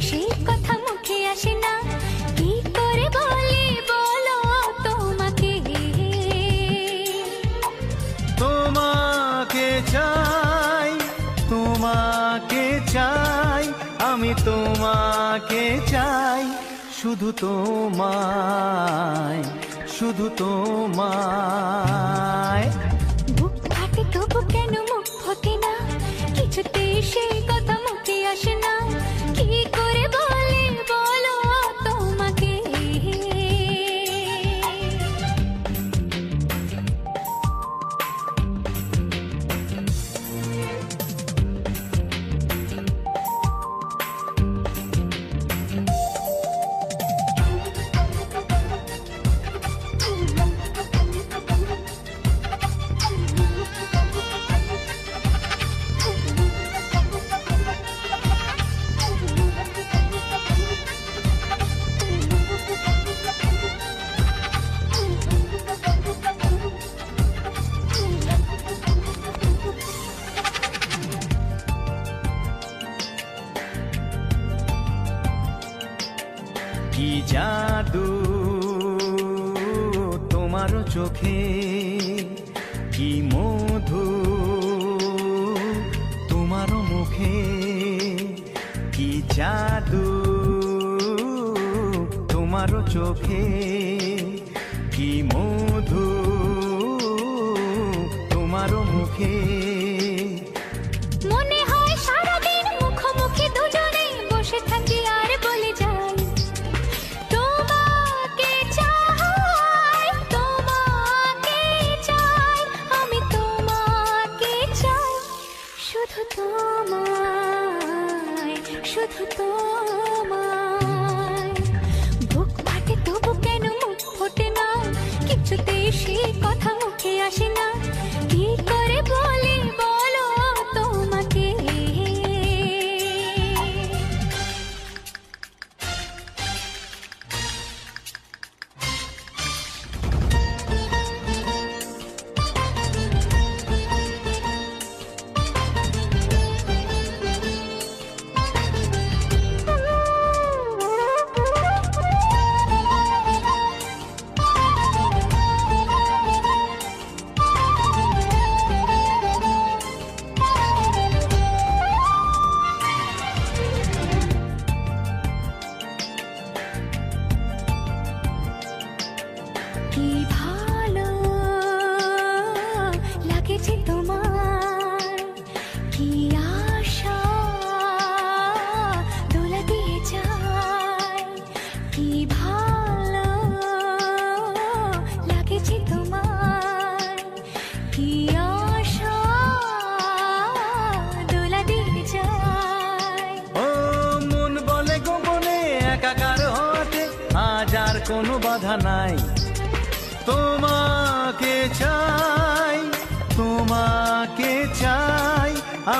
সে কথা মুখে না। করে তোমাকে? তোমাকে চাই তোমাকে চাই আমি তোমাকে চাই শুধু তোমায় শুধু তোমায়। বুক ফাটে তবু কেন মুখ ফোটে না? কিছুতেই সেই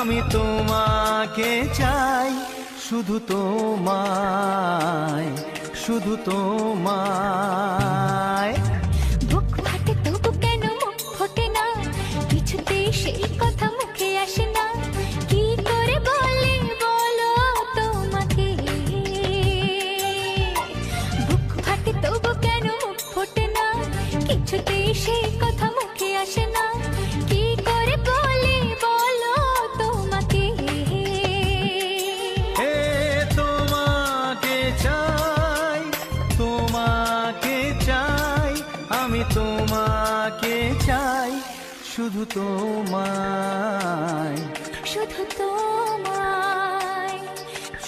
আমি তোমাকে চাই শুধু তোমায় শুধু তোমায়।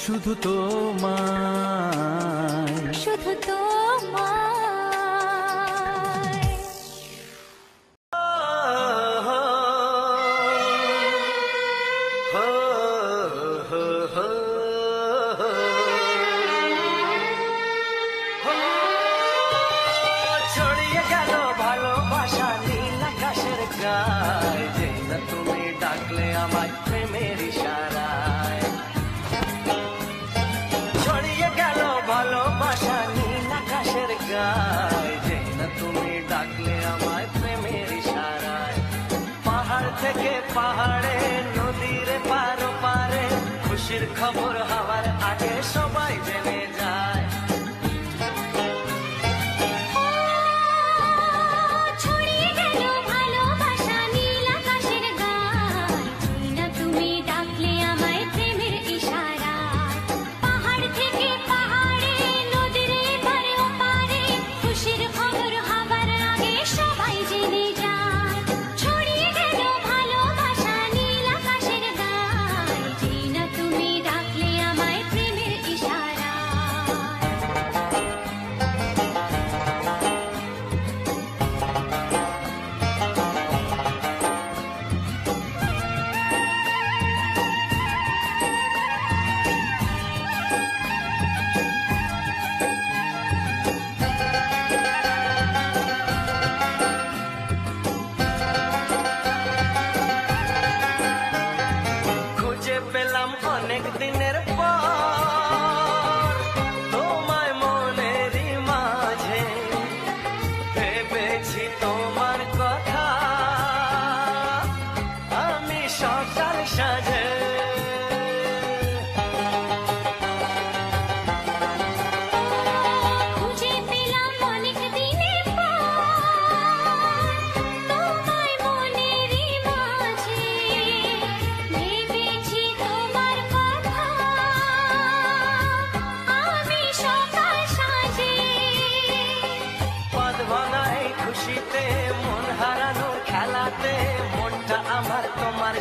শুধু তো মা শুধু তো God.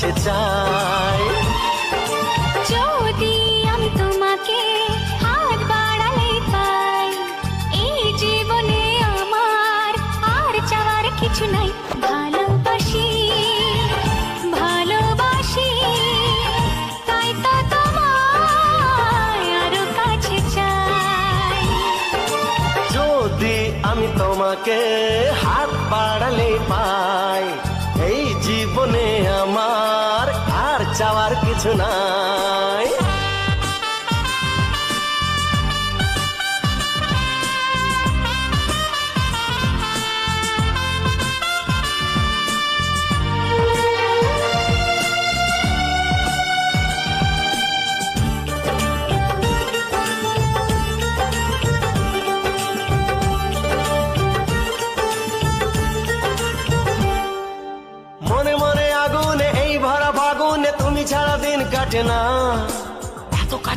কাছে চাই। যদি আমি তোমাকে হাত বাড়ালে পাই, এই জীবনে আমার আর চাওয়ার কিছু নাই।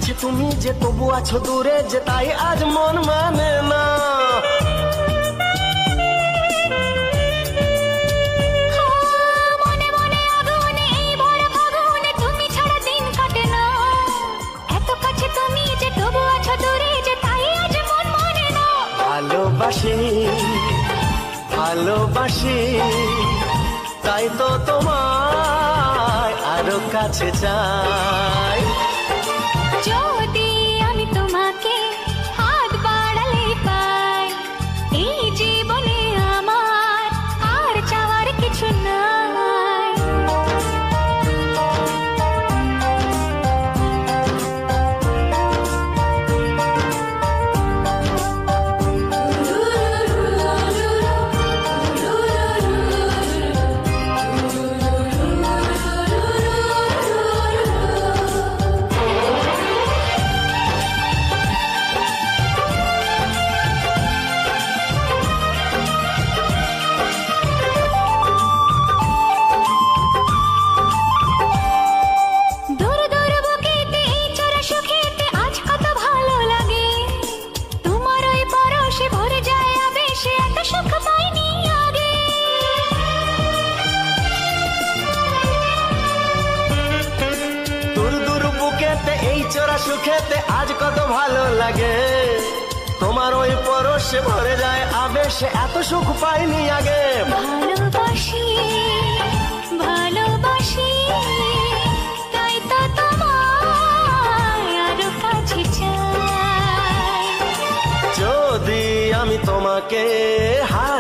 আছে মানে তুমি যে তবু আছো দূরে যে তাই আজ মন মানে না। ভালোবাসি তাই তো তোমায় আরও কাছে চাই।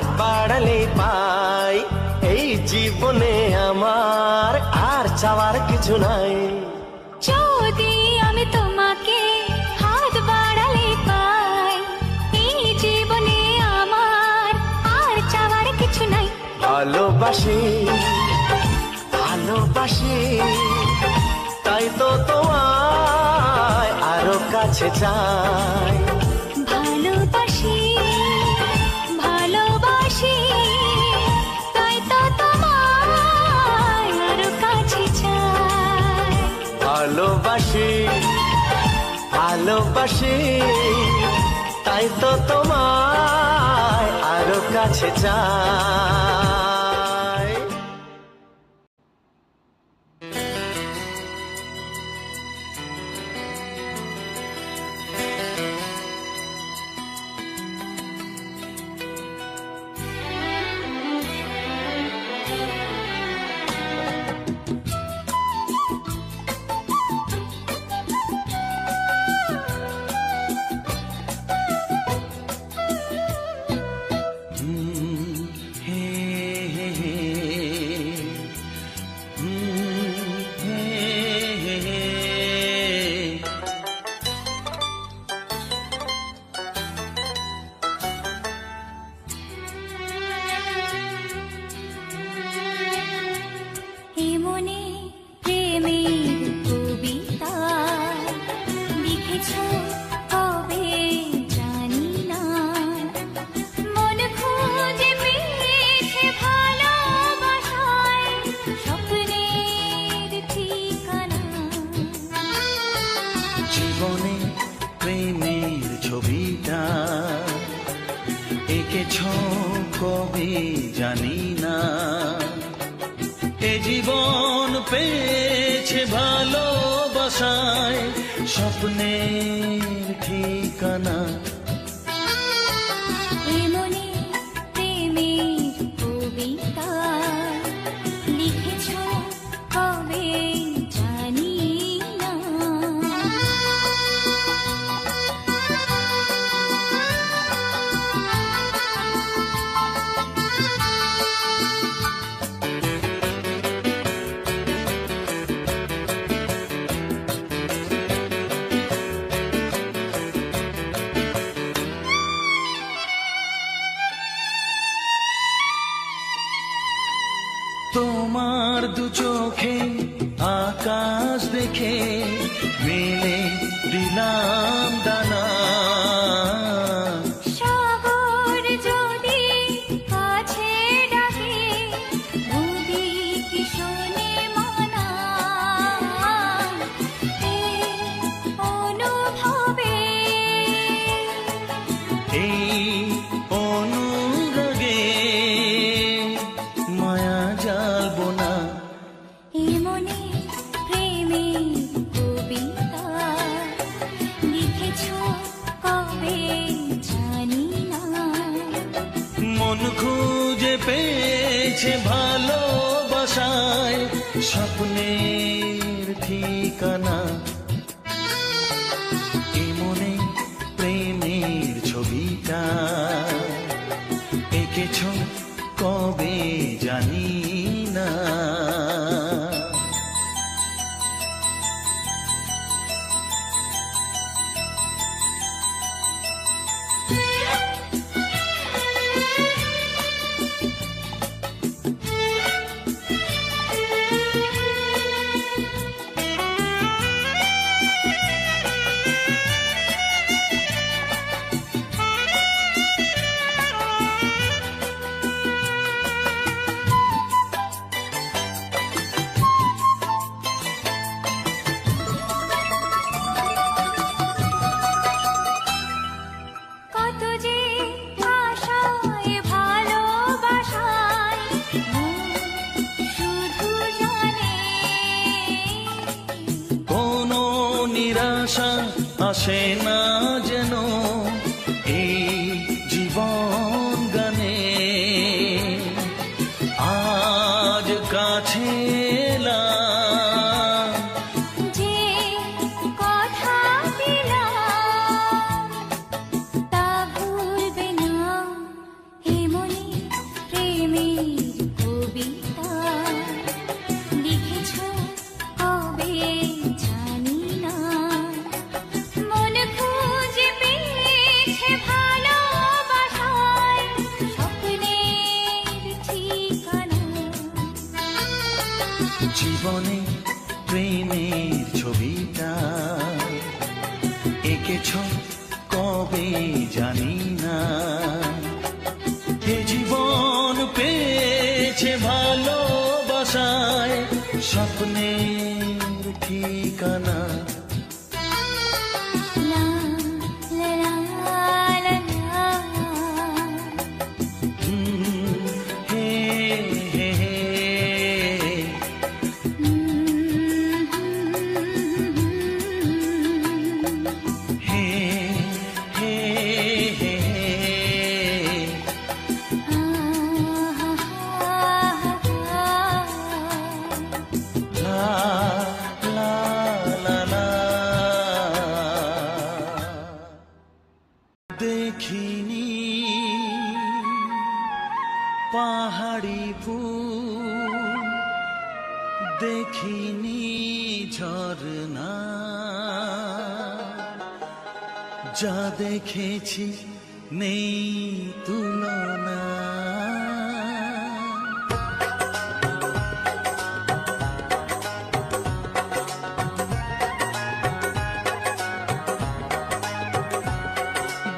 হাত বাড়ালে পাই। এই জীবনে আমার আর চাওয়ার কিছু নাই। যদি আমি তোমাকে হাত বাড়ালে পাই এই জীবনে আমার আর চাওয়ার কিছু নাই। ভালোবাসি ভালোবাসি তাই তো তোমায় আরও কাছে চাই। ভালোবাসি তাই তো তোমায় আরও কাছে চাই। জানি না। এ জীবন পেয়েছে ভালোবাসায় স্বপ্নের তোমার দু চোখে আকাশ দেখে মেলে দিলাম দানা ছবিটা এঁকেছ কবে জানি না। আশা আসে না যেন। ভালোবাসায় স্বপ্নের ঠিকানা নেই তুলনা।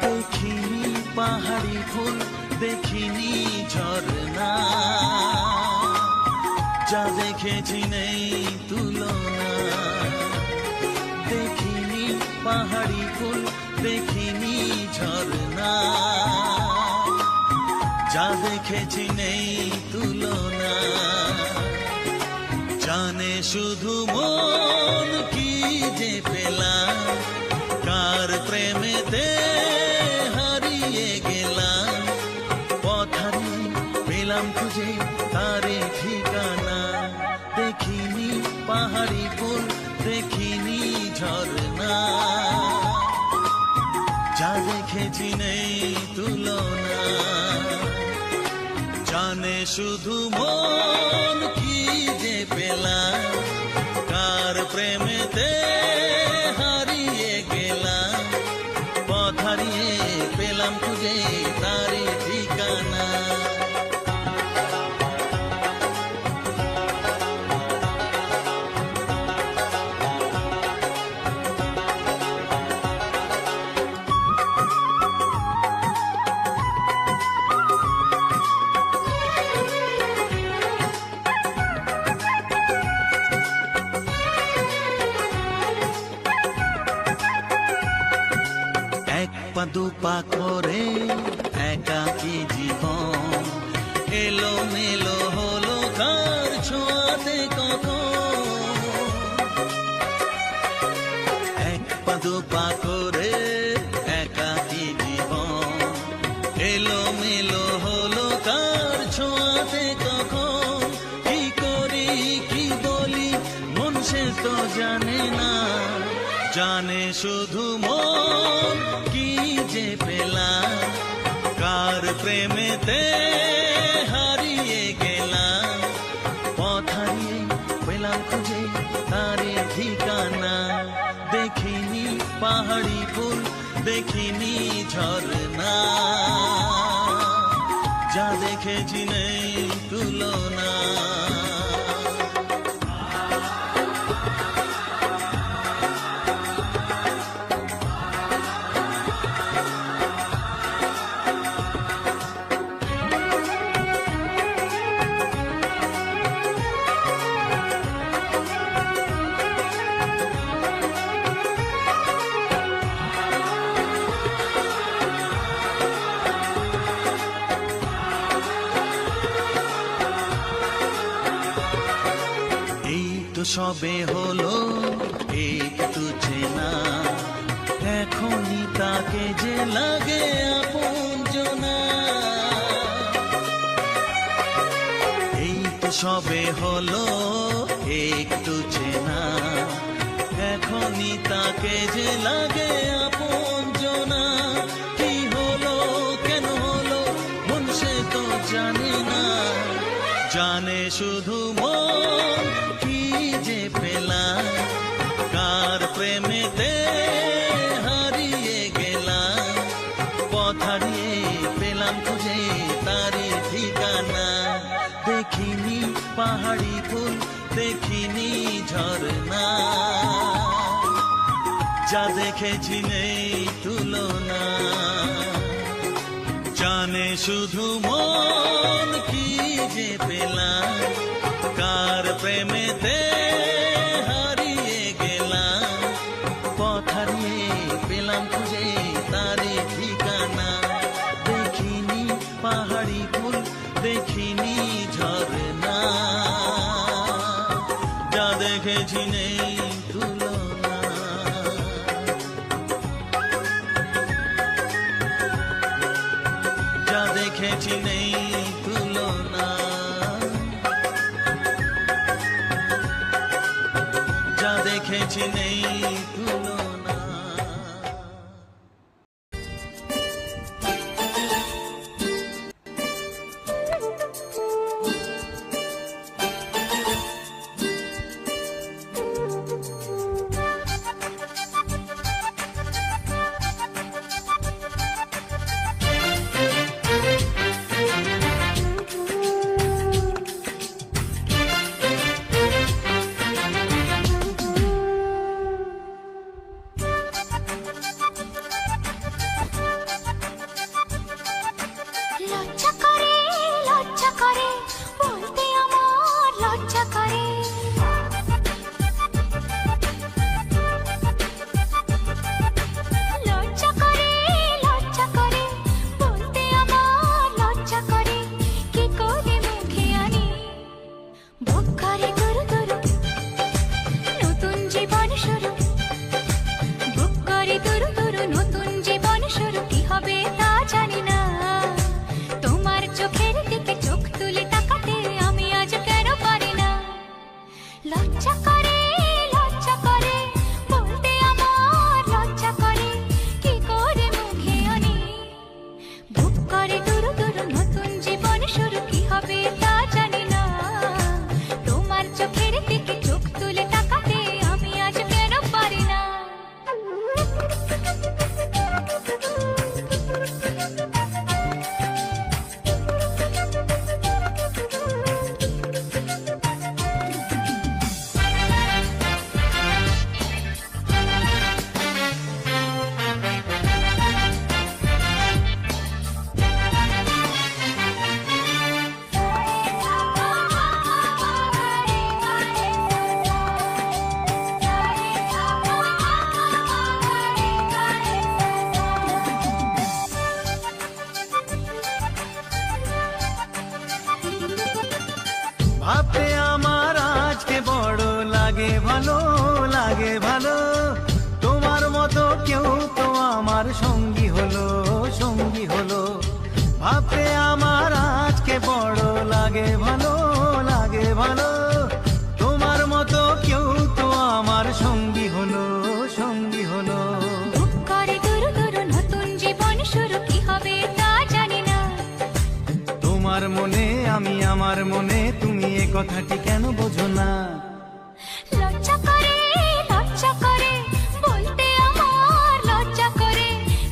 দেখিনি পাহাড়ি ফুল দেখিনি ঝরনা যা দেখেছি নেই যা দেখেছি নেই তুলনা। জানে শুধু মন কি যে পেলাম, কার প্রেমেতে হারিয়ে গেলাম। পথারি পেলাম খুঁজে তারে ঠিকানা। দেখিনি পাহাড়ি ফুল, দেখিনি ঝরনা যা দেখেছি নেই তুলনা। শুধু মন পা দু পা করে একাকি জীবন। এলো মেলো হলো কার ছোঁয়াতে কখন। এক পা দু পা করে একাকি জীবন। এলো মেলো হলো কার ছোঁয়াতে কখন। কি করি, কি বলি, মন সে তো জানে না। জানে শুধু মন সবে হলো, এক তুঝে চেনা এখনই তাকে যে লাগে আপন এই তো সবে হলো একটু চেনা এখনই তাকে যে লাগে কেন হলো তো জানে না। জানে শুধু মন পেলাম কার প্রেমেতে হারিয়ে গেলাম পথ হারিয়ে পেলাম খুঁজে তারি ঠিকানা। দেখিনি পাহাড়ি ফুল, দেখিনি ঝরনা যা দেখেছি নেই তুলনা। জানে শুধু মন কি যে পেলাম। কার প্রেমেতে দেখেছি নেই আমার মনে তুমি এ কথাটি কেন বোঝো না? লজ্জা করে লজ্জা করে বলতে আমার লজ্জা করে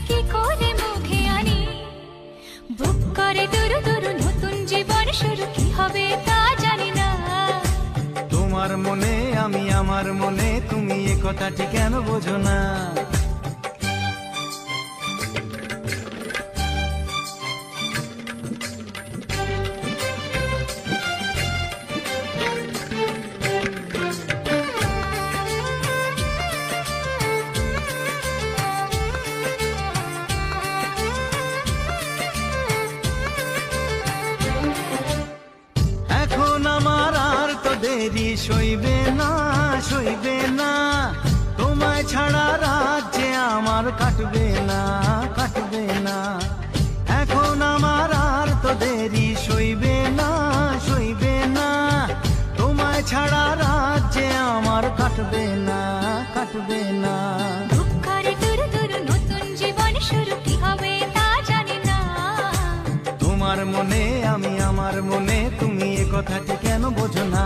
কি করে মুখে আনি? বুক করে দুরু দুরু নতুন জীবন শুরু কি হবে তা জানি না। তোমার মনে আমি আমার মনে তুমি এ কথাটি কেন বোঝো না? কাটবে না। বুক করে দুরু দুরু নতুন জীবন শুরু কি হবে তা জানি না। তোমার মনে আমি আমার মনে তুমি এ কথাটি কেন বোঝো না?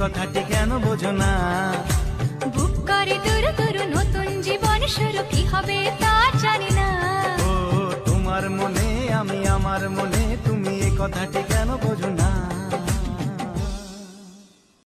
কথাটি কেন বোঝো না? বুক করে দূর দুরু নতুন জীবন শুরু কি হবে তা জানি না। ও তোমার মনে আমি আমার মনে তুমি এ কথাটি কেন বোঝো